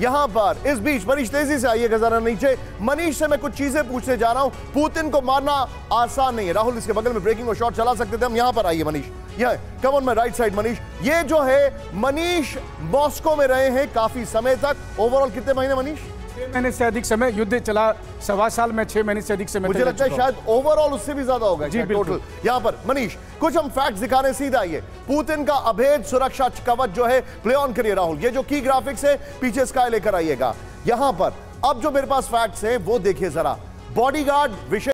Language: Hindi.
यहाँ पर इस बीच मनीष तेज़ी से आइए जरा नीचे। मनीष से मैं कुछ चीज़ें पूछने जा रहा हूँ। पुतिन को मारना आसान नहीं है। राहुल इसके बगल में ब्रेकिंग और शॉट चला सकते थे। हम यहाँ पर आइए मनीष। यह कमन में राइट साइड मनीष। ये जो है, मनीष मॉस्को में रहे हैं काफ़ी समय तक। ओवरऑल कितने महीने मनीष? छह महीने से अधिक समय युद्ध चला सवा साल में छह महीने से अधिक समय मुझे लगता है शायद ओवरऑल उससे भी ज़्यादा होगा जी, टोटल यहाँ पर मनीष कुछ हम फैक्ट्स रहे सीधा ये पुतिन का अभेद सुरक्षा कवच जो है प्ले ऑन करिए राहुल। ये जो की ग्राफिक्स है पीछे स्काई लेकर आइएगा। यहाँ पर अब जो मेरे पास फैक्ट्स है वो देखिए जरा। बॉडीगार्ड विशेष